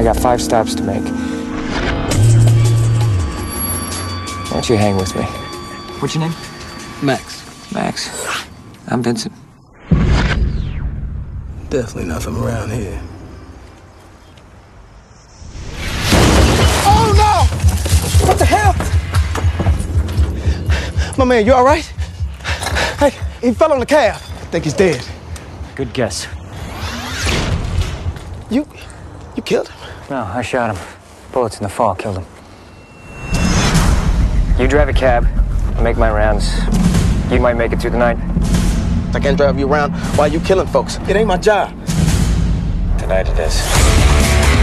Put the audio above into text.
I got five stops to make. Why don't you hang with me? What's your name? Max. Max. I'm Vincent. Definitely not from around here. Oh no! What the hell? My man, you all right? Hey, he fell on the cab. I think he's dead. Good guess. You, you killed him? No, I shot him. Bullets in the fall killed him. You drive a cab, I make my rounds. You might make it through the night. I can't drive you around while you killing folks. It ain't my job. Tonight it is.